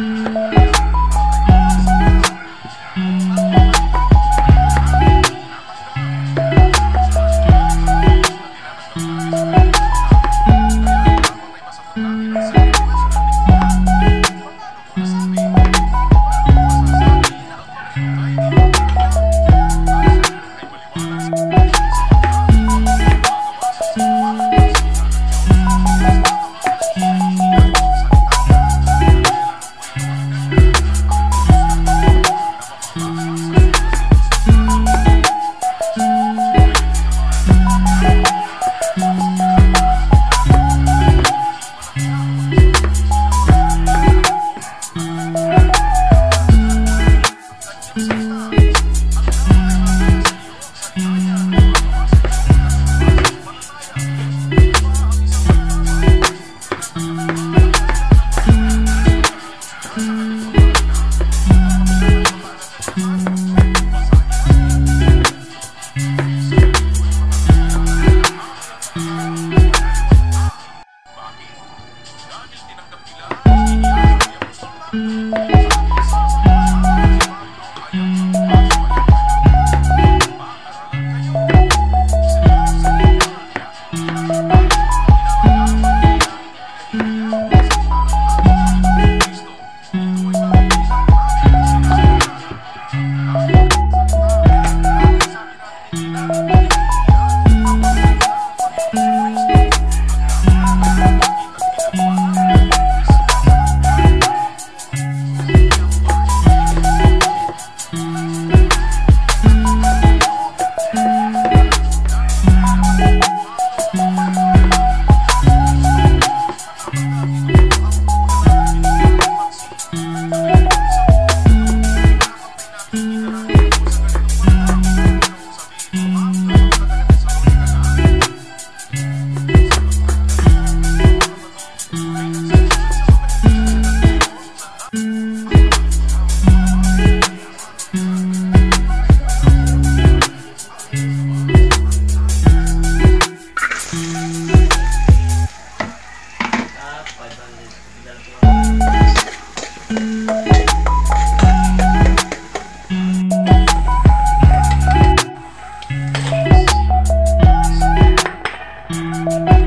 Ah, 500. Música